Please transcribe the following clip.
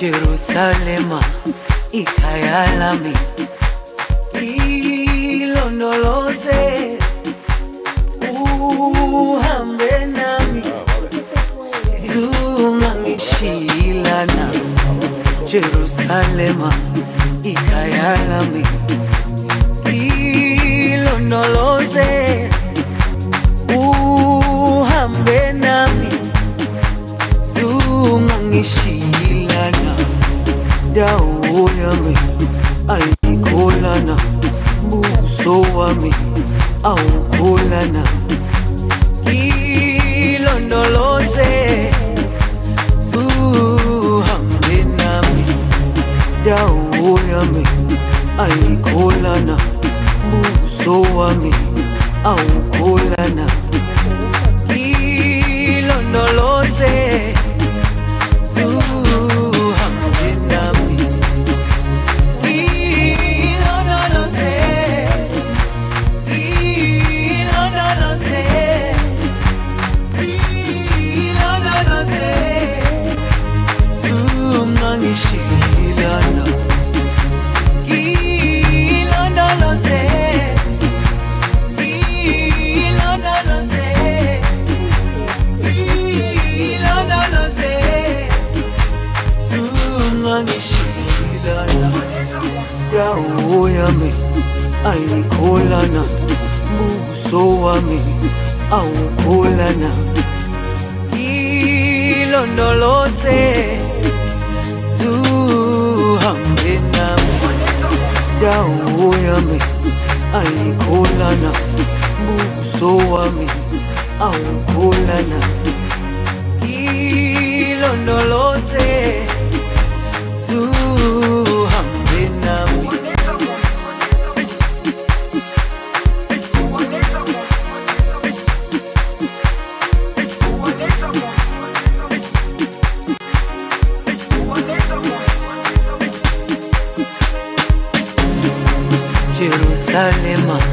Jerusalema ikhaya lami ilondoloze uhambe Jerusalema ikhaya lami ilondoloze uhambe nami. Zungangishilana dawo yami ayikholana buso wami awukholana dawo yami ayikholana buso wami ilondoloze zuhambe dawo yami ayikholana buso wami awukholana. Ilondoloze zuhambe nami. Dawo yami ayikholana buso wami awukholana. Ilondoloze Jerusalem.